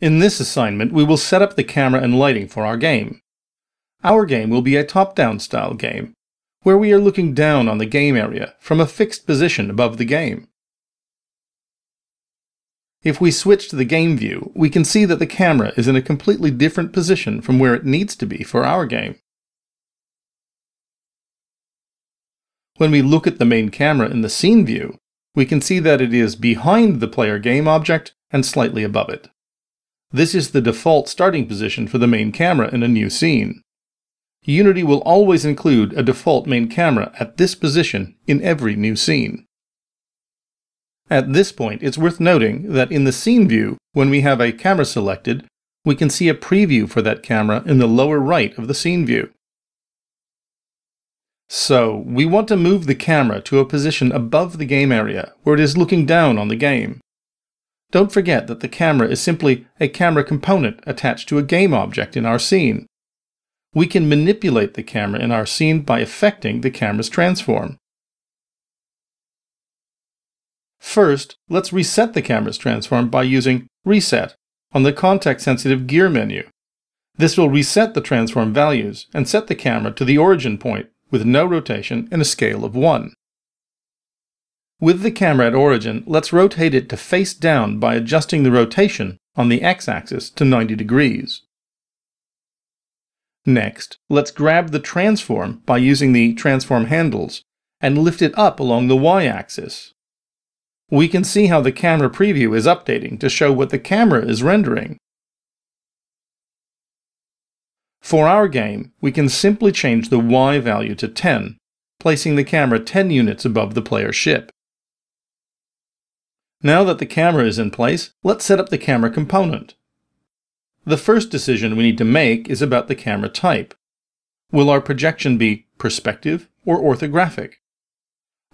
In this assignment, we will set up the camera and lighting for our game. Our game will be a top-down style game, where we are looking down on the game area from a fixed position above the game. If we switch to the game view, we can see that the camera is in a completely different position from where it needs to be for our game. When we look at the main camera in the scene view, we can see that it is behind the player game object and slightly above it. This is the default starting position for the main camera in a new scene. Unity will always include a default main camera at this position in every new scene. At this point, it's worth noting that in the scene view, when we have a camera selected, we can see a preview for that camera in the lower right of the scene view. So, we want to move the camera to a position above the game area, where it is looking down on the game. Don't forget that the camera is simply a camera component attached to a game object in our scene. We can manipulate the camera in our scene by affecting the camera's transform. First, let's reset the camera's transform by using Reset on the context-sensitive Gear menu. This will reset the transform values and set the camera to the origin point with no rotation and a scale of 1. With the camera at origin, let's rotate it to face down by adjusting the rotation on the x-axis to 90 degrees. Next, let's grab the transform by using the transform handles and lift it up along the y-axis. We can see how the camera preview is updating to show what the camera is rendering. For our game, we can simply change the Y value to 10, placing the camera 10 units above the player ship. Now that the camera is in place, let's set up the camera component. The first decision we need to make is about the camera type. Will our projection be perspective or orthographic?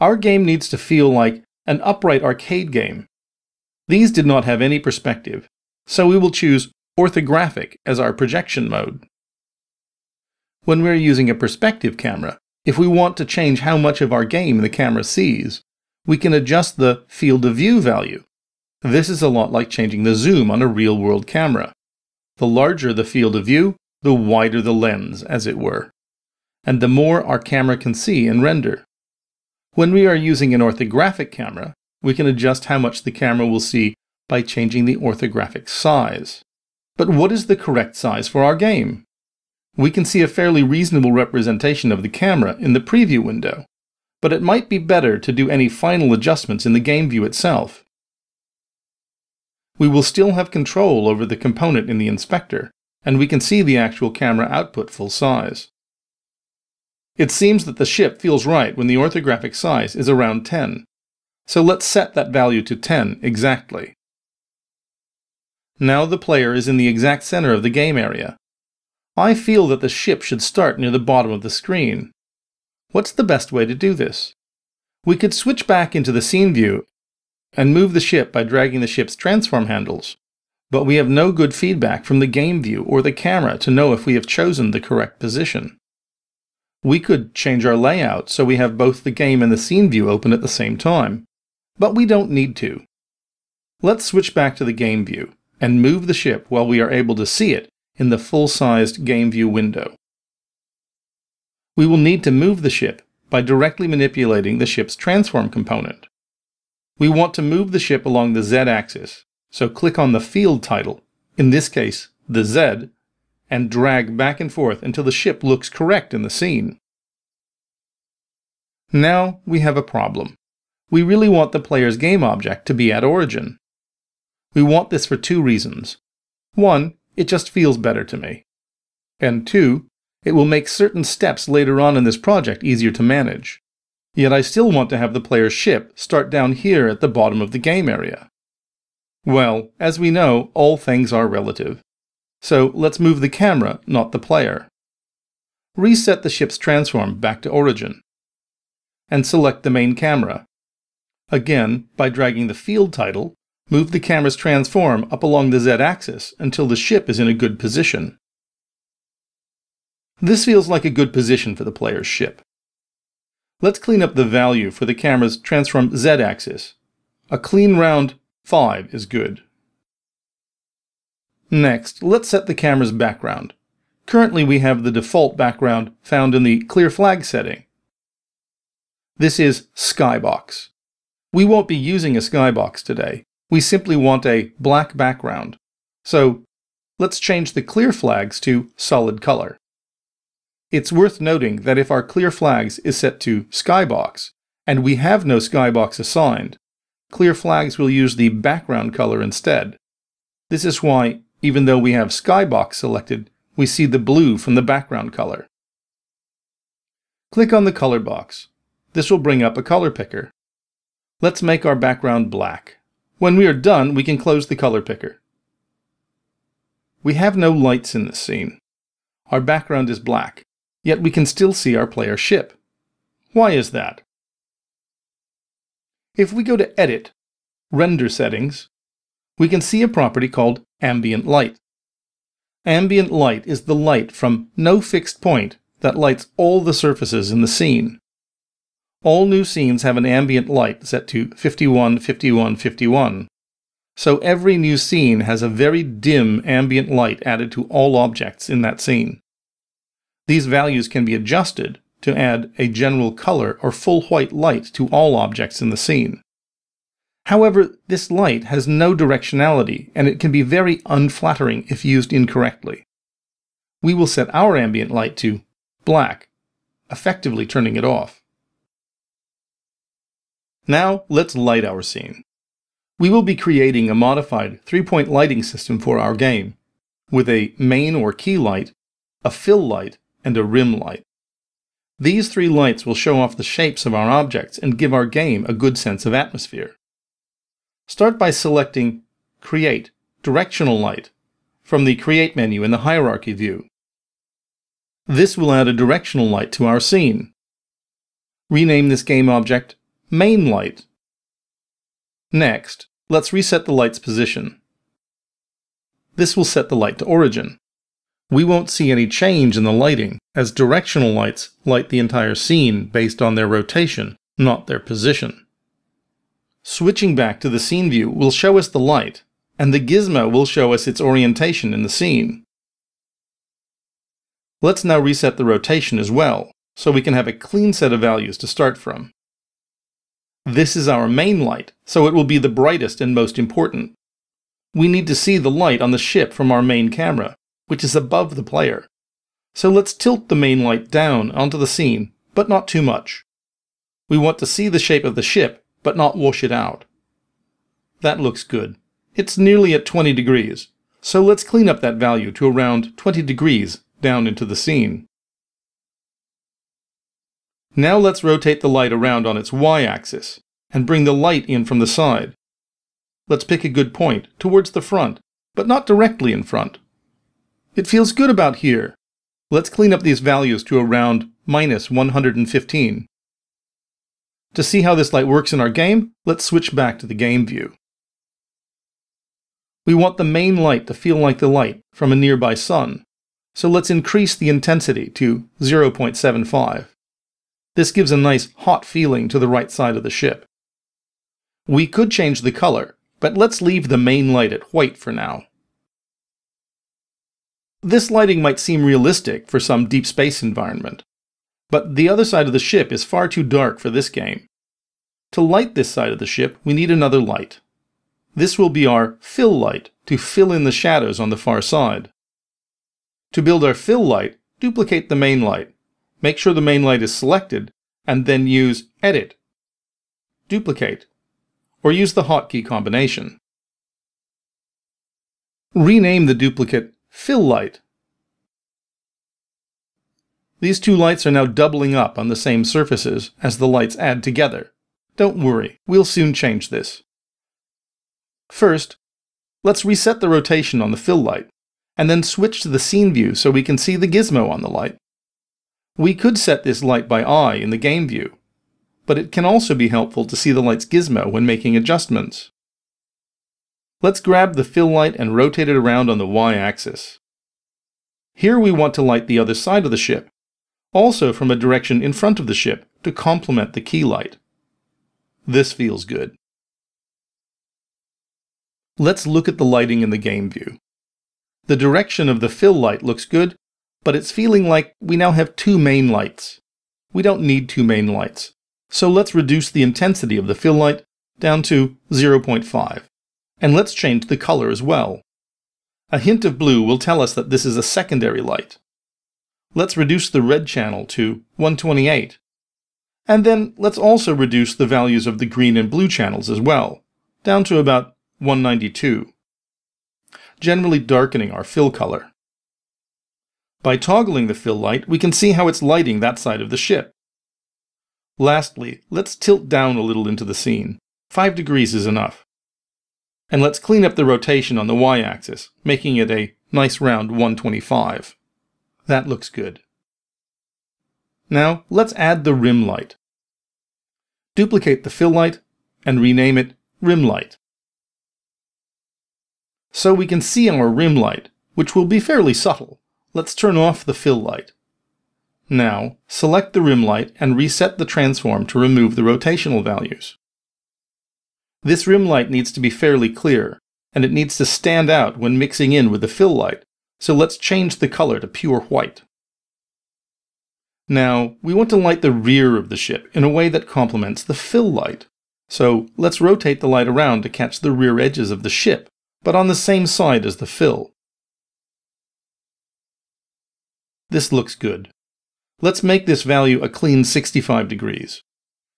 Our game needs to feel like an upright arcade game. These did not have any perspective, so we will choose orthographic as our projection mode. When we're using a perspective camera, if we want to change how much of our game the camera sees, we can adjust the field of view value. This is a lot like changing the zoom on a real-world camera. The larger the field of view, the wider the lens, as it were, and the more our camera can see and render. When we are using an orthographic camera, we can adjust how much the camera will see by changing the orthographic size. But what is the correct size for our game? We can see a fairly reasonable representation of the camera in the preview window, but it might be better to do any final adjustments in the game view itself. We will still have control over the component in the inspector, and we can see the actual camera output full size. It seems that the ship feels right when the orthographic size is around 10, so let's set that value to 10 exactly. Now the player is in the exact center of the game area, I feel that the ship should start near the bottom of the screen. What's the best way to do this? We could switch back into the scene view and move the ship by dragging the ship's transform handles, but we have no good feedback from the game view or the camera to know if we have chosen the correct position. We could change our layout so we have both the game and the scene view open at the same time, but we don't need to. Let's switch back to the game view and move the ship while we are able to see it in the full-sized game view window. We will need to move the ship by directly manipulating the ship's transform component. We want to move the ship along the z-axis, so click on the field title, in this case the z, and drag back and forth until the ship looks correct in the scene. Now we have a problem. We really want the player's game object to be at origin. We want this for two reasons. One, it just feels better to me. And two, it will make certain steps later on in this project easier to manage. Yet I still want to have the player's ship start down here at the bottom of the game area. Well, as we know, all things are relative. So let's move the camera, not the player. Reset the ship's transform back to origin. And select the main camera. Again, by dragging the field title, Move the camera's transform up along the z-axis until the ship is in a good position. This feels like a good position for the player's ship. Let's clean up the value for the camera's transform z-axis. A clean round 5 is good. Next, let's set the camera's background. Currently we have the default background found in the clear flag setting. This is Skybox. We won't be using a skybox today. We simply want a black background. So let's change the clear flags to solid color. It's worth noting that if our clear flags is set to skybox, and we have no skybox assigned, clear flags will use the background color instead. This is why, even though we have skybox selected, we see the blue from the background color. Click on the color box. This will bring up a color picker. Let's make our background black. When we are done, we can close the color picker. We have no lights in this scene. Our background is black, yet we can still see our player ship. Why is that? If we go to Edit, Render Settings, we can see a property called Ambient Light. Ambient light is the light from no fixed point that lights all the surfaces in the scene. All new scenes have an ambient light set to 51, 51, 51. So every new scene has a very dim ambient light added to all objects in that scene. These values can be adjusted to add a general color or full white light to all objects in the scene. However, this light has no directionality and it can be very unflattering if used incorrectly. We will set our ambient light to black, effectively turning it off. Now let's light our scene. We will be creating a modified three-point lighting system for our game, with a main or key light, a fill light, and a rim light. These three lights will show off the shapes of our objects and give our game a good sense of atmosphere. Start by selecting Create Directional Light from the Create menu in the Hierarchy view. This will add a directional light to our scene. Rename this game object Main Light. Next, let's reset the light's position. This will set the light to origin. We won't see any change in the lighting, as directional lights light the entire scene based on their rotation, not their position. Switching back to the scene view will show us the light, and the gizmo will show us its orientation in the scene. Let's now reset the rotation as well, so we can have a clean set of values to start from. This is our main light, so it will be the brightest and most important. We need to see the light on the ship from our main camera, which is above the player. So let's tilt the main light down onto the scene, but not too much. We want to see the shape of the ship but not wash it out. That looks good. It's nearly at 20 degrees, so let's clean up that value to around 20 degrees down into the scene. Now let's rotate the light around on its y-axis and bring the light in from the side. Let's pick a good point towards the front, but not directly in front. It feels good about here. Let's clean up these values to around minus 115. To see how this light works in our game, let's switch back to the game view. We want the main light to feel like the light from a nearby sun, so let's increase the intensity to 0.75. This gives a nice hot feeling to the right side of the ship. We could change the color, but let's leave the main light at white for now. This lighting might seem realistic for some deep space environment, but the other side of the ship is far too dark for this game. To light this side of the ship, we need another light. This will be our fill light to fill in the shadows on the far side. To build our fill light, duplicate the main light. Make sure the main light is selected, and then use Edit, Duplicate, or use the hotkey combination. Rename the duplicate Fill Light these two lights are now doubling up on the same surfaces as the lights add together. Don't worry, we'll soon change this. First, let's reset the rotation on the fill light, and then switch to the scene view so we can see the gizmo on the light. We could set this light by eye in the game view, but it can also be helpful to see the light's gizmo when making adjustments. Let's grab the fill light and rotate it around on the y-axis. Here we want to light the other side of the ship, also from a direction in front of the ship to complement the key light. This feels good. Let's look at the lighting in the game view. The direction of the fill light looks good, but it's feeling like we now have two main lights. We don't need two main lights. So let's reduce the intensity of the fill light down to 0.5. And let's change the color as well. A hint of blue will tell us that this is a secondary light. Let's reduce the red channel to 128. And then let's also reduce the values of the green and blue channels as well, down to about 192, generally darkening our fill color. By toggling the fill light, we can see how it's lighting that side of the ship. Lastly, let's tilt down a little into the scene. 5 degrees is enough. And let's clean up the rotation on the y-axis, making it a nice round 125. That looks good. Now, let's add the rim light. Duplicate the fill light and rename it rim light. So we can see our rim light, which will be fairly subtle. Let's turn off the fill light. Now, select the rim light and reset the transform to remove the rotational values. This rim light needs to be fairly clear, and it needs to stand out when mixing in with the fill light, so let's change the color to pure white. Now, we want to light the rear of the ship in a way that complements the fill light. So let's rotate the light around to catch the rear edges of the ship, but on the same side as the fill. This looks good. Let's make this value a clean 65 degrees.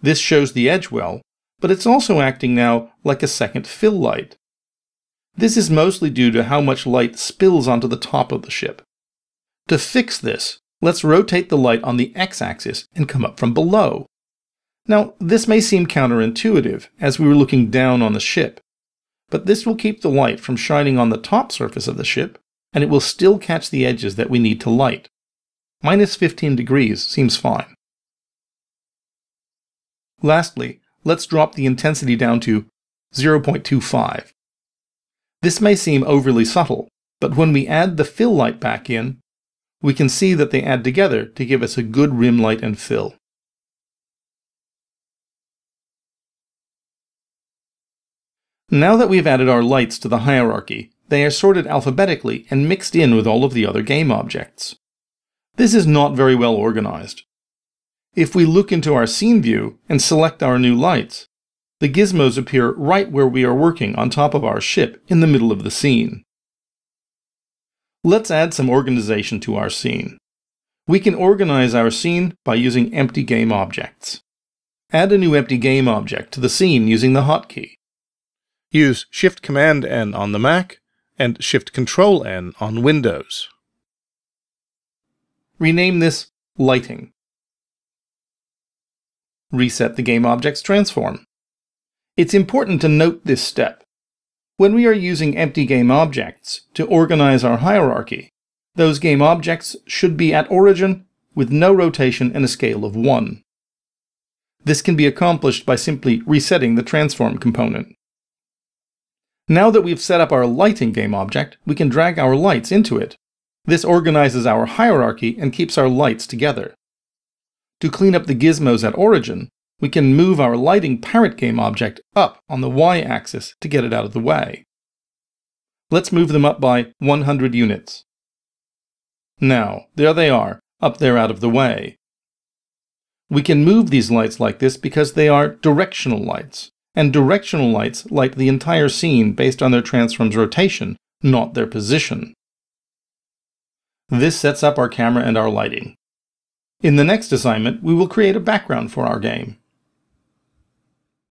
This shows the edge well, but it's also acting now like a second fill light. This is mostly due to how much light spills onto the top of the ship. To fix this, let's rotate the light on the x-axis and come up from below. Now, this may seem counterintuitive, as we were looking down on the ship, but this will keep the light from shining on the top surface of the ship, and it will still catch the edges that we need to light. Minus 15 degrees seems fine. Lastly, let's drop the intensity down to 0.25. This may seem overly subtle, but when we add the fill light back in, we can see that they add together to give us a good rim light and fill. Now that we've added our lights to the hierarchy, they are sorted alphabetically and mixed in with all of the other game objects. This is not very well organized. If we look into our scene view and select our new lights, the gizmos appear right where we are working on top of our ship in the middle of the scene. Let's add some organization to our scene. We can organize our scene by using empty game objects. Add a new empty game object to the scene using the hotkey. Use Shift Command N on the Mac and Shift Control N on Windows. Rename this Lighting. Reset the game object's transform. It's important to note this step. When we are using empty game objects to organize our hierarchy, those game objects should be at origin with no rotation and a scale of 1. This can be accomplished by simply resetting the transform component. Now that we've set up our lighting game object, we can drag our lights into it. This organizes our hierarchy and keeps our lights together. To clean up the gizmos at origin, we can move our lighting parent game object up on the y-axis to get it out of the way. Let's move them up by 100 units. Now, there they are, up there out of the way. We can move these lights like this because they are directional lights and directional lights light the entire scene based on their transform's rotation, not their position. This sets up our camera and our lighting. In the next assignment, we will create a background for our game.